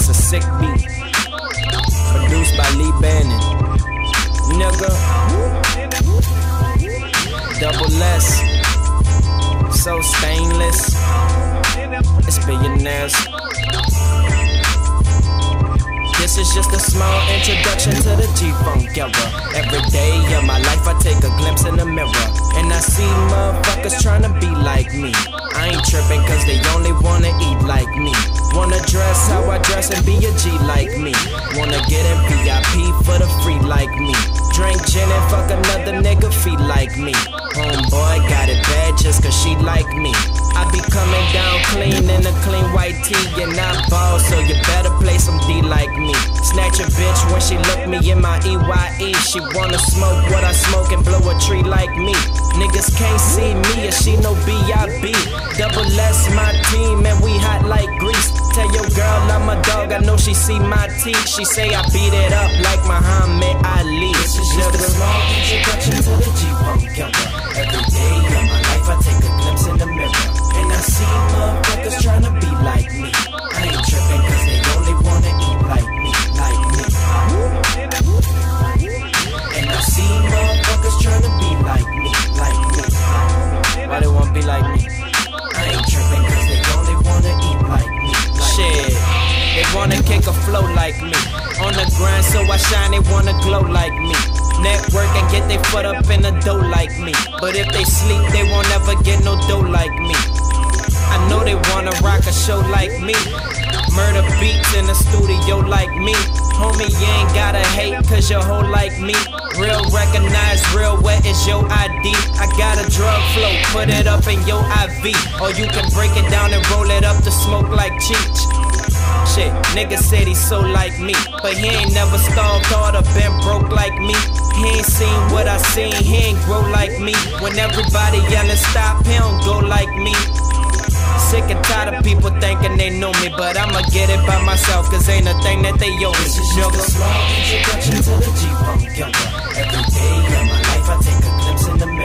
sick beat. Produced by Lee Bannon. Nigga. Double S. So stainless. It's billionaires. This is just a small introduction to the G-Funk era. Every day of my life, I take a glimpse in the mirror. And I see motherfuckers trying to be like me. I ain't tripping cause they and be a G like me. Wanna get in VIP for the free like me. Drink gin and fuck another nigga feet like me. Homeboy got it bad just cause she like me. I be coming down clean in a clean white tee and I ball, so you better play some D like me. Snatch a bitch when she look me in my EYE. She wanna smoke what I smoke and blow a tree like me. Niggas can't see me if she no B.I.B. Double S my team and we hot like grease. Girl I'm a dog, I know she see my teeth. She say I beat it up like Muhammad Ali. This is just a small introduction to the G-Funk era. Every day of my life I take a glimpse in the mirror. And I see motherfuckers tryna be like me. I ain't tripping cause they only wanna eat like me, like me. And I see motherfuckers tryna be like me, like me. Why they wanna be like me? Wanna kick a flow like me. On the grind, so I shine, they wanna glow like me. Network and get their foot up in the dough like me. But if they sleep, they won't ever get no dough like me. I know they wanna rock a show like me. Murder beats in the studio like me. Homie, you ain't gotta hate cause you're whole like me. Real recognize, real wet is your ID. I got a drug flow, put it up in your IV. Or you can break it down and roll it up to smoke like Cheech. Shit, nigga said he so like me, but he ain't never starved or been broke like me. He ain't seen what I seen, he ain't grow like me. When everybody yelling stop, he don't go like me. Sick and tired of people thinking they know me, but I'ma get it by myself, cause ain't a thing that they owe me. This is just a small introduction to the G-Funk. Every day of my life I take a glimpse in the.